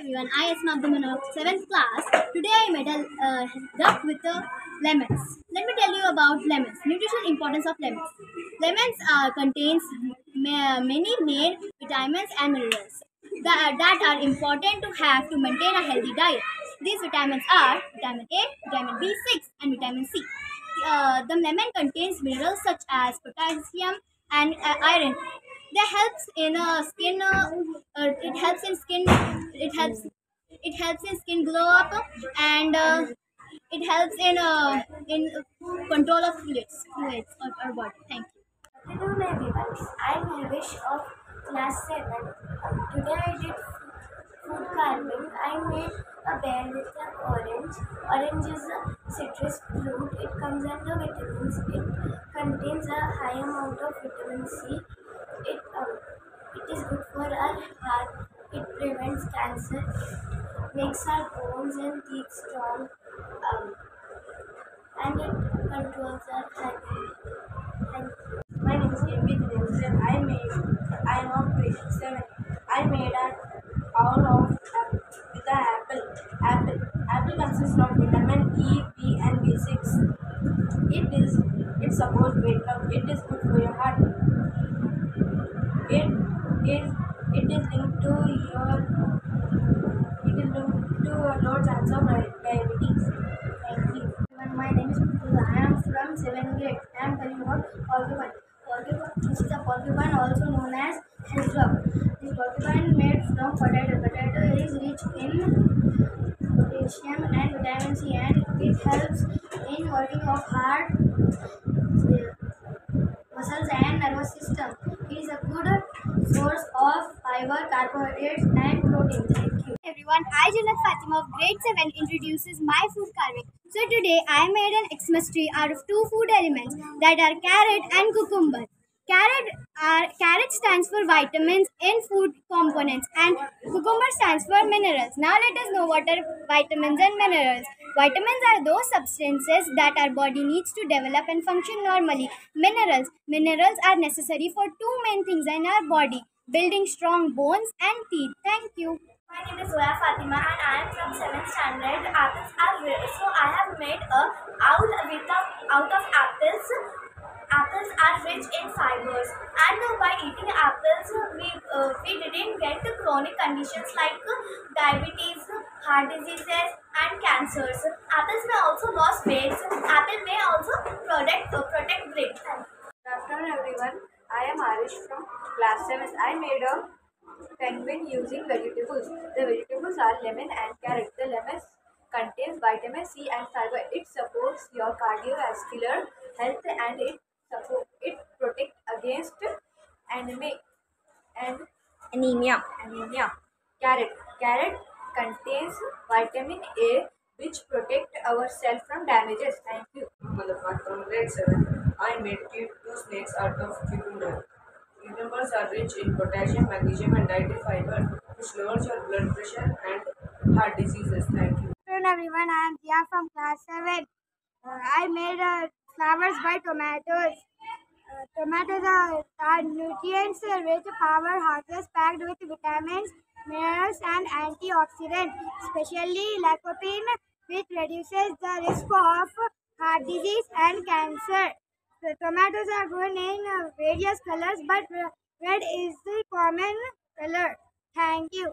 everyone, I Asma Abdulman of 7th class. Today I made a uh, duck with the lemons. Let me tell you about lemons. Nutritional importance of lemons. Lemons uh, contains ma- many main vitamins and minerals that, that are important to have to maintain a healthy diet. These vitamins are vitamin A, vitamin B6 and vitamin C. Uh, the lemon contains minerals such as potassium and uh, iron that helps in uh, skin uh, uh, it helps in skin it helps it helps in skin glow up and uh, it helps in uh, in control of fluids fluids of our body thank you Hello everyone, I'm Harvish of class 7. Today I did food carving. I made a bear with an orange. Orange is citrus fruit. It comes under vitamins. It contains a high amount of vitamin C. It, um, it is good for our heart. It prevents cancer. Makes our bones and teeth strong. Um, and it controls our. Thank. My name is Williamson. I made, I am of grade 7. I made an owl of apple with an apple. Apple. Apple consists of vitamin E, B, and B6. It is, it supports weight loss. It is good for your heart. It is, it is linked to your, it is linked to a low chance of diabetes. Thank you. my name is Putula. I am from 7th grade. I am telling about porcupine. Porcupine, this is a porcupine also known as hedgehog. This porcupine made from potato. Potato is rich in potassium and vitamin C and it helps in working of heart, muscles and nervous system. It is a good source of fiber, carbohydrates and protein. Thank you. everyone i Janat fatima of grade 7 introduces my food carving so today i made an xmas tree out of two food elements that are carrot and cucumber carrot are carrot stands for vitamins in food components and cucumber stands for minerals now let us know what are vitamins and minerals vitamins are those substances that our body needs to develop and function normally minerals minerals are necessary for two main things in our body building strong bones and teeth thank you My name is Zoya Fatima and I am from 7th standard. Apples are rare. So I have made a owl with a, out of apples. Apples are rich in fibers and by eating apples we, uh, we didn't get chronic conditions like diabetes, heart diseases and cancers. Apples may also lose weight. Apple may also protect, uh, protect brain. Good afternoon everyone. I am Arish from class 7. I made a penguin using vegetables. The vegetables are lemon and carrot. The lemon contains vitamin C and fiber. It supports your cardiovascular health and it support it protect against anemia and anemia anemia. Carrot. Carrot contains vitamin A which protect our cell from damages. Thank you. Malapad from grade 7. I made cute two snakes out of cucumber. Cucumbers are rich in potassium, magnesium, and dietary fiber, which lowers your blood pressure and heart diseases. Thank you. Hello everyone, I am Dia from class 7. Uh, I made uh, flowers by tomatoes. Tomatoes are, are nutrients uh, rich powerhouses packed with vitamins, minerals and antioxidants, especially lycopene which reduces the risk of heart disease and cancer. The tomatoes are grown in various colors but red is the common color. Thank you.